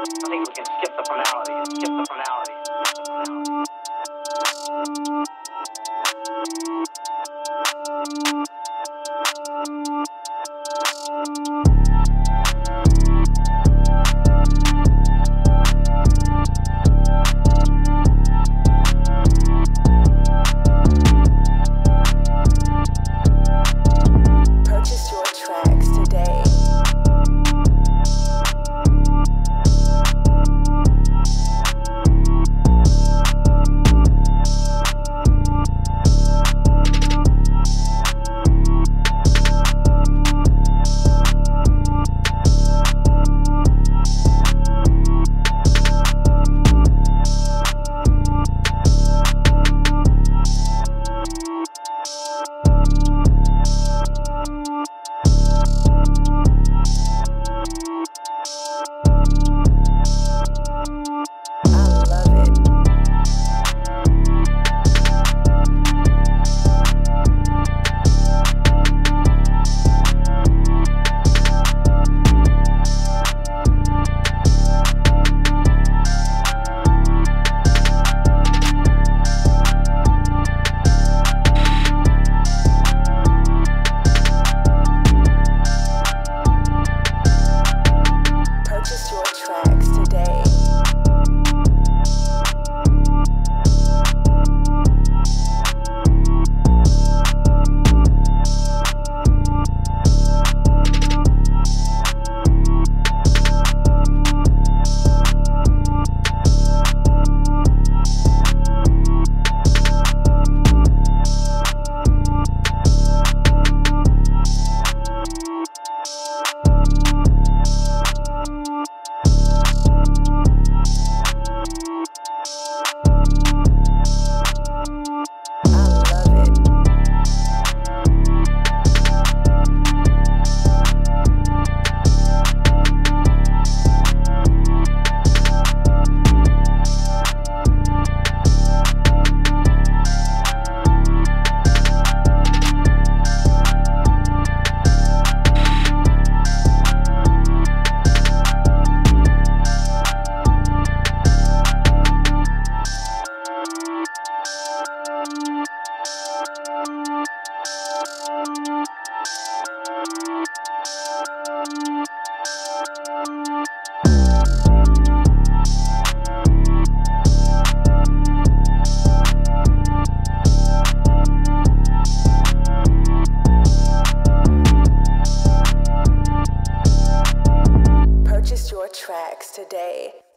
I think we can skip the formality. Skip the formality. Skip the formality. Today.